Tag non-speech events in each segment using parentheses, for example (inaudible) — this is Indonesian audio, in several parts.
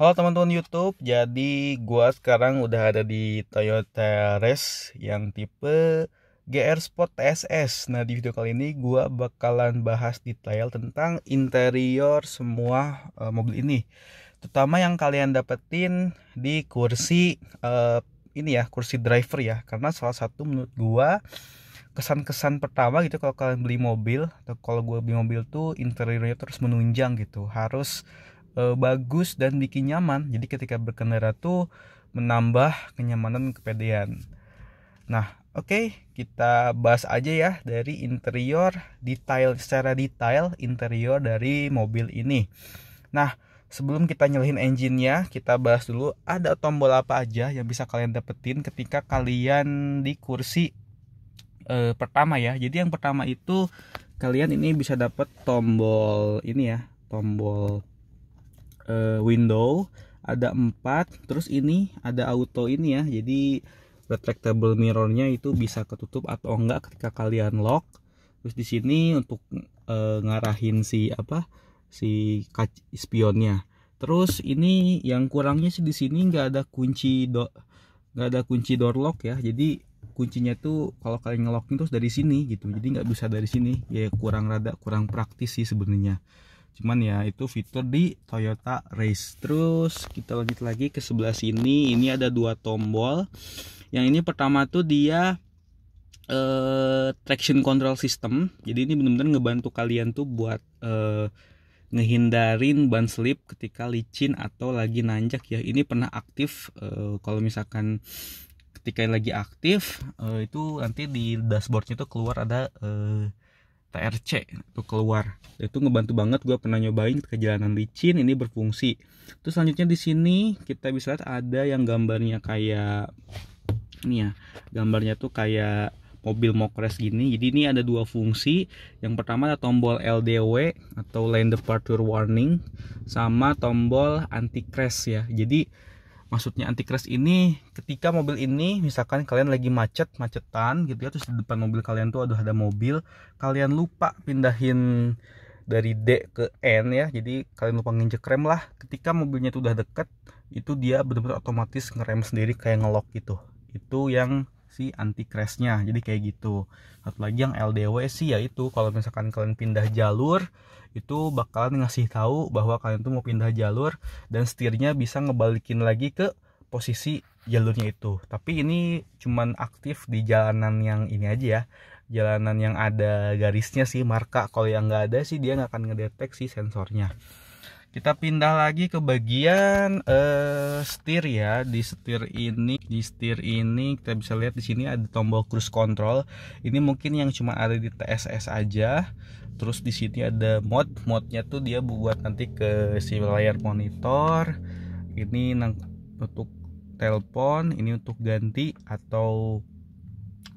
Halo teman-teman YouTube, jadi gua sekarang udah ada di Toyota Race yang tipe GR Sport TSS. Nah, di video kali ini gua bakalan bahas detail tentang interior semua uh, mobil ini. Terutama yang kalian dapetin di kursi uh, ini ya, kursi driver ya. Karena salah satu menurut gua kesan-kesan pertama gitu kalau kalian beli mobil atau kalau gue beli mobil tuh interiornya terus menunjang gitu harus e, bagus dan bikin nyaman. Jadi ketika berkendara tuh menambah kenyamanan kepedean. Nah oke okay, kita bahas aja ya dari interior detail secara detail interior dari mobil ini. Nah sebelum kita nyalahin engine-nya kita bahas dulu ada tombol apa aja yang bisa kalian dapetin ketika kalian di kursi e, pertama ya. Jadi yang pertama itu kalian ini bisa dapat tombol ini ya tombol uh, window ada empat terus ini ada auto ini ya jadi retractable mirrornya itu bisa ketutup atau enggak ketika kalian lock. Terus di sini untuk uh, ngarahin si apa si kac spionnya. Terus ini yang kurangnya sih di sini nggak ada kunci do nggak ada kunci door lock ya jadi kuncinya tuh kalau kalian ngelocking terus dari sini gitu jadi nggak bisa dari sini. Ya kurang rada kurang praktis sih sebenarnya cuman ya itu fitur di Toyota Race. Terus kita lanjut lagi ke sebelah sini. Ini ada dua tombol. Yang ini pertama tuh dia uh, traction control system. Jadi ini benar-benar ngebantu kalian tuh buat uh, ngehindarin ban slip ketika licin atau lagi nanjak. Ya ini pernah aktif uh, kalau misalkan ketika lagi aktif uh, itu nanti di dashboardnya tuh keluar ada uh, TRC itu keluar. Itu ngebantu banget gue pernah nyobain ke jalanan licin ini berfungsi. Terus selanjutnya di sini kita bisa lihat ada yang gambarnya kayak ini ya gambarnya tuh kayak mobil mokres gini. Jadi ini ada dua fungsi. Yang pertama ada tombol LDW atau lane departure warning sama tombol anti crash ya. Jadi maksudnya anti crash ini ketika mobil ini misalkan kalian lagi macet macetan gitu ya terus di depan mobil kalian tuh ada ada mobil kalian lupa pindahin dari D ke N ya. Jadi kalian lupa nginjek rem lah. Ketika mobilnya tuh udah deket itu dia benar-benar otomatis ngerem sendiri kayak ngelok gitu. Itu yang si anti crashnya jadi kayak gitu. Satu lagi yang LDW sih ya itu. Kalau misalkan kalian pindah jalur itu bakalan ngasih tahu bahwa kalian tuh mau pindah jalur dan setirnya bisa ngebalikin lagi ke posisi jalurnya itu. Tapi ini cuman aktif di jalanan yang ini aja ya. Jalanan yang ada garisnya sih marka. Kalau yang nggak ada sih dia nggak akan ngedeteksi sensornya kita pindah lagi ke bagian uh, setir ya. Di setir ini di setir ini kita bisa lihat di sini ada tombol cruise control. Ini mungkin yang cuma ada di TSS aja. Terus di sini ada mod. Modnya tuh dia buat nanti ke si layar monitor. Ini untuk telepon ini untuk ganti atau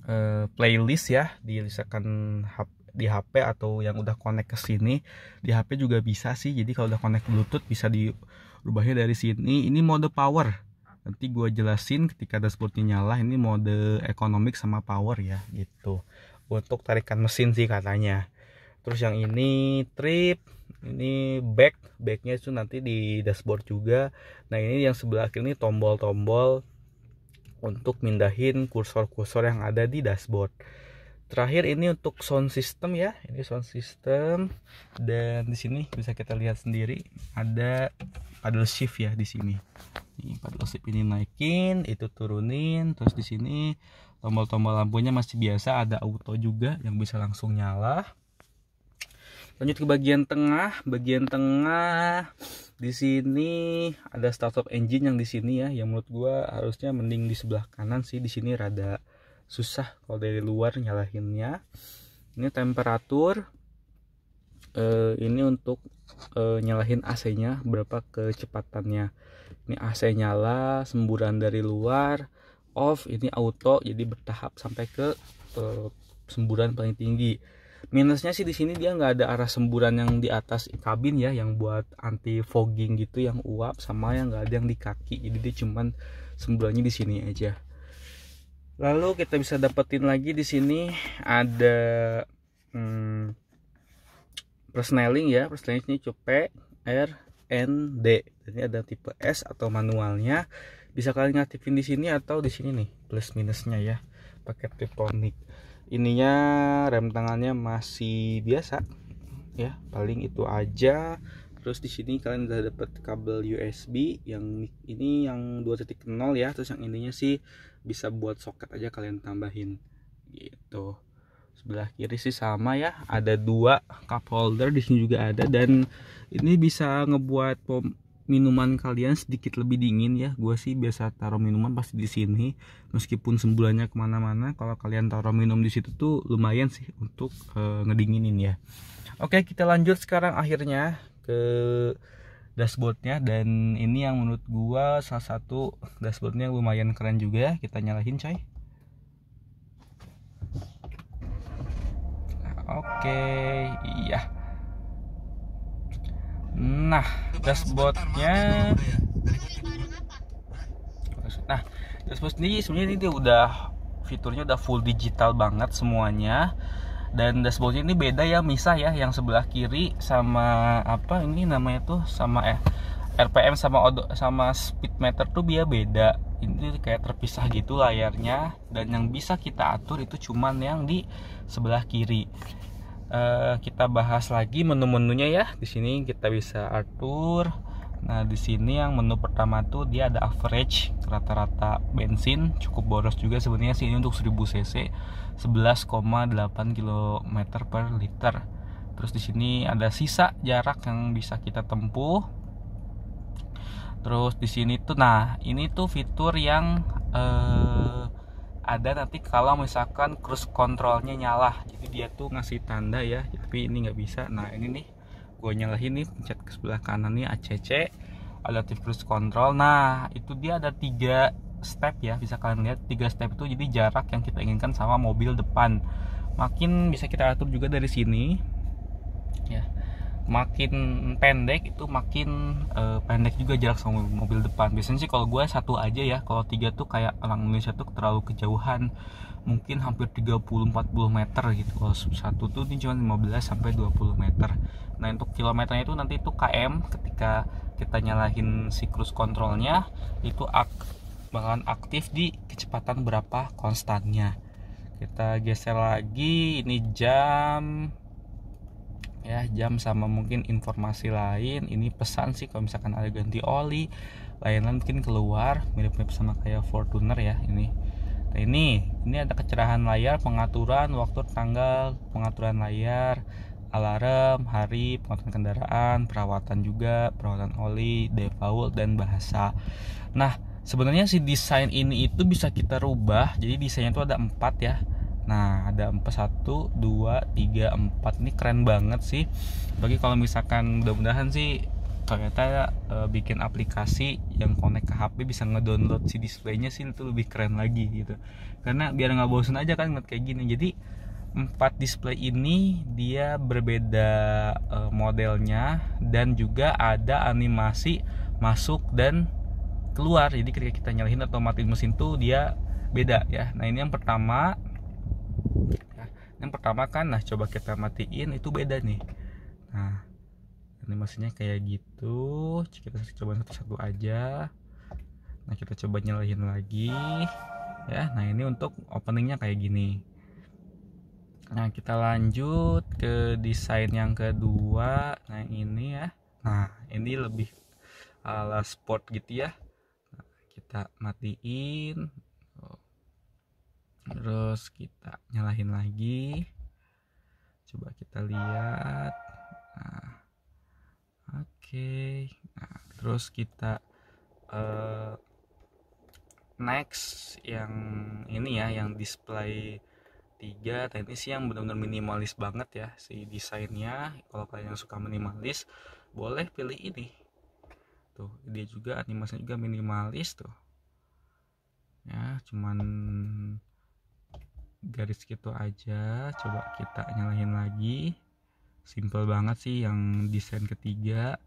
uh, playlist ya. Di misalkan di HP atau yang udah connect ke sini di HP juga bisa sih. Jadi kalau udah connect Bluetooth bisa diubahnya dari sini. Ini mode power. Nanti gue jelasin ketika dashboardnya nyala ini mode ekonomik sama power ya gitu. Untuk tarikan mesin sih katanya. Terus yang ini trip ini back. Backnya itu nanti di dashboard juga. Nah ini yang sebelah kiri ini tombol-tombol untuk mindahin kursor-kursor yang ada di dashboard terakhir ini untuk sound system ya. Ini sound system. Dan di sini bisa kita lihat sendiri ada paddle shift ya di sini. Ini paddle shift ini naikin itu turunin. Terus di sini tombol-tombol lampunya masih biasa ada auto juga yang bisa langsung nyala. Lanjut ke bagian tengah. Bagian tengah di sini ada startup engine yang di sini ya yang menurut gua harusnya mending di sebelah kanan sih. Di sini rada susah kalau dari luar nyalahinnya. Ini temperatur uh, ini untuk uh, nyalahin AC nya berapa kecepatannya. Ini AC nyala semburan dari luar off ini auto jadi bertahap sampai ke uh, semburan paling tinggi. Minusnya sih di sini dia nggak ada arah semburan yang di atas kabin ya yang buat anti fogging gitu yang uap sama yang nggak ada yang di kaki. Jadi dia cuman semburannya di sini aja lalu kita bisa dapetin lagi di sini ada hmm, persneling ya. Persneling ini cupe R N D. Ini ada tipe S atau manualnya. Bisa kalian aktifin di sini atau di sini nih plus minusnya ya. Pakai Tiptronic ininya rem tangannya masih biasa ya. Paling itu aja terus di sini kalian udah dapat kabel USB yang ini yang 2.0 ya. Terus yang ininya sih bisa buat soket aja kalian tambahin. Gitu. Sebelah kiri sih sama ya. Ada dua cup holder di sini juga ada. Dan ini bisa ngebuat pom minuman kalian sedikit lebih dingin ya. Gue sih biasa taruh minuman pasti di sini meskipun sembulannya ke mana-mana. Kalau kalian taruh minum di situ tuh lumayan sih untuk uh, ngedinginin ya. Oke kita lanjut sekarang akhirnya ke dashboardnya dan ini yang menurut gua salah satu dashboardnya lumayan keren juga ya kita nyalain coy. Oke iya. Nah dashboardnya nah dashboard ini sebenarnya ini udah fiturnya udah full digital banget semuanya dan dashboardnya ini beda ya misah ya yang sebelah kiri sama apa ini namanya tuh sama eh RPM sama odo, sama speedometer tuh dia beda. Ini kayak terpisah gitu layarnya dan yang bisa kita atur itu cuman yang di sebelah kiri. Uh, kita bahas lagi menu-menunya ya. Di sini kita bisa atur. Nah, di sini yang menu pertama tuh dia ada average rata-rata bensin cukup boros juga sebenarnya sih ini untuk 1000 cc 11,8 km per liter. Terus di sini ada sisa jarak yang bisa kita tempuh. Terus di sini tuh nah, ini tuh fitur yang eh, ada nanti kalau misalkan cruise controlnya nyala. Jadi dia tuh ngasih tanda ya, tapi ini nggak bisa. Nah, ini nih gue nyalain nih pencet ke sebelah kanan nih ACC adaptive cruise control nah itu dia ada tiga step ya. Bisa kalian lihat tiga step itu jadi jarak yang kita inginkan sama mobil depan. Makin bisa kita atur juga dari sini ya. Makin pendek itu makin uh, pendek juga jarak sama mobil depan. Biasanya sih kalau gue satu aja ya. Kalau tiga tuh kayak orang Indonesia tuh terlalu kejauhan. Mungkin hampir 30-40 meter gitu. Kalau satu tuh ini cuma 15 sampai 20 meter. Nah untuk kilometernya itu nanti itu KM ketika kita nyalahin si cruise controlnya itu bakalan aktif di kecepatan berapa konstannya. Kita geser lagi ini jam ya jam sama mungkin informasi lain. Ini pesan sih kalau misalkan ada ganti oli lain-lain mungkin keluar mirip-mirip sama kayak Fortuner ya ini. Nah ini, ini ada kecerahan layar, pengaturan waktu, tanggal, pengaturan layar, alarm, hari, pengaturan kendaraan, perawatan juga, perawatan oli, default dan bahasa. Nah, sebenarnya si desain ini itu bisa kita rubah. Jadi desainnya itu ada empat ya. Nah, ada empat satu, dua, tiga, empat. Ini keren banget sih. Bagi kalau misalkan mudah-mudahan sih ternyata e, bikin aplikasi yang connect ke HP bisa ngedownload si displaynya sih itu lebih keren lagi gitu karena biar nggak bosan aja kan ngeliat kayak gini jadi empat display ini dia berbeda e, modelnya dan juga ada animasi masuk dan keluar. Jadi ketika kita nyalain atau matiin mesin tuh dia beda ya. Nah ini yang pertama. Ya, yang pertama kan nah coba kita matiin itu beda nih. Nah animasinya kayak gitu. Kita coba satu-satu aja. Nah kita coba nyalain lagi ya. Nah ini untuk openingnya kayak gini. Nah kita lanjut ke desain yang kedua. Nah ini ya. Nah ini lebih ala sport gitu ya. nah, kita matiin. Terus kita nyalain lagi. Coba kita lihat. Nah okay. nah terus kita uh, next yang ini ya yang display tiga teknis yang benar-benar minimalis banget ya si desainnya. Kalau kalian yang suka minimalis boleh pilih ini. Tuh dia juga animasinya juga minimalis tuh ya cuman garis gitu aja. Coba kita nyalain lagi. Simple banget sih yang desain ketiga.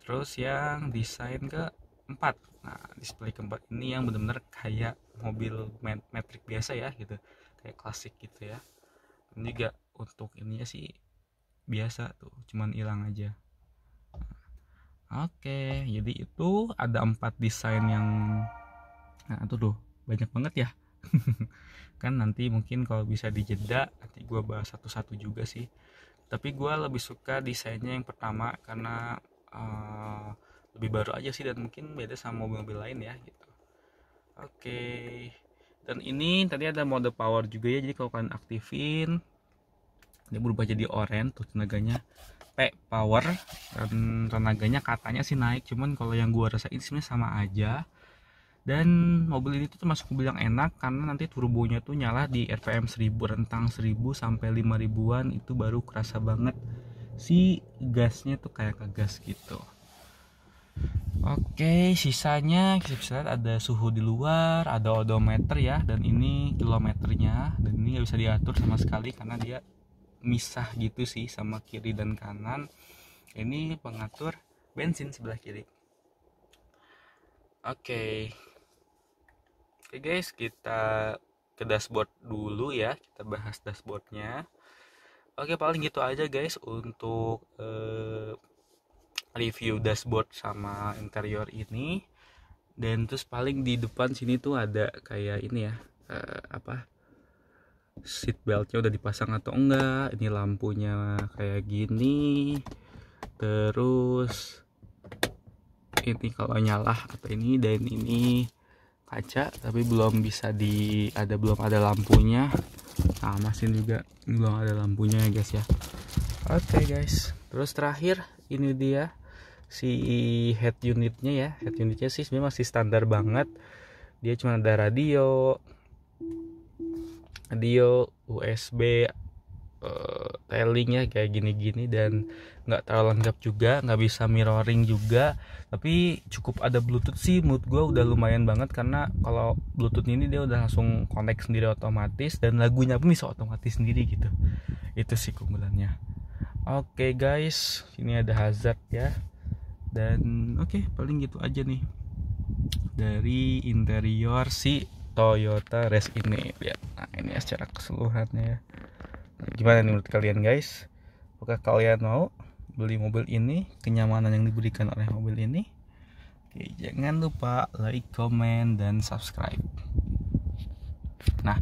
Terus yang desain keempat. Nah display keempat ini yang benar-benar kayak mobil metrik biasa ya gitu. Kayak klasik gitu ya. Ini juga untuk ininya sih biasa tuh cuman hilang aja. Oke, jadi itu ada empat desain yang nah itu tuh banyak banget ya. (laughs) kan nanti mungkin kalau bisa dijeda nanti gue bahas satu-satu juga sih. Tapi gue lebih suka desainnya yang pertama karena uh, lebih baru aja sih dan mungkin beda sama mobil-mobil lain ya gitu. Oke. Dan ini tadi ada mode power juga ya. Jadi kalau kalian aktifin dia berubah jadi orange tuh tenaganya P power dan tenaganya katanya sih naik cuman kalau yang gua rasain sebenarnya sama aja dan mobil ini tuh termasuk mobil yang enak karena nanti turbonya tuh nyala di RPM 1000 rentang 1000 sampai 5000-an itu baru kerasa banget si gasnya tuh kayak gas gitu. Oke, sisanya kita bisa lihat ada suhu di luar, ada odometer ya, dan ini kilometernya, dan ini nggak bisa diatur sama sekali karena dia misah gitu sih sama kiri dan kanan. Ini pengatur bensin sebelah kiri. Oke. Oke guys kita ke dashboard dulu ya. Kita bahas dashboardnya. Oke paling gitu aja guys untuk uh, review dashboard sama interior ini. Dan terus paling di depan sini tuh ada kayak ini ya uh, apa seat beltnya udah dipasang atau enggak ini lampunya kayak gini. Terus ini kalau nyala atau ini dan ini kaca tapi belum bisa di ada belum ada lampunya. Nah mesin juga belum ada lampunya ya guys ya. Oke okay, guys. Terus terakhir ini dia si head unitnya ya. Head unitnya sih sebenarnya masih standar banget. Dia cuma ada radio radio USB uh, tailingnya kayak gini-gini dan nggak terlalu lengkap juga nggak bisa mirroring juga. Tapi cukup ada Bluetooth sih mood gue udah lumayan banget karena kalau Bluetooth ini dia udah langsung connect sendiri otomatis dan lagunya pun bisa otomatis sendiri gitu. Itu sih keunggulannya. Oke okay, guys ini ada hazard ya. Dan oke okay, paling gitu aja nih. Dari interior si Toyota Race ini. Lihat nah ini secara keseluruhannya ya gimana nih menurut kalian guys? Apakah kalian mau beli mobil ini kenyamanan yang diberikan oleh mobil ini? Oke, jangan lupa like comment dan subscribe. Nah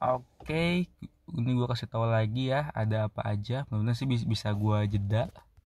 oke. Okay. ini gue kasih tahu lagi ya ada apa aja. Mudah sih bisa gue jeda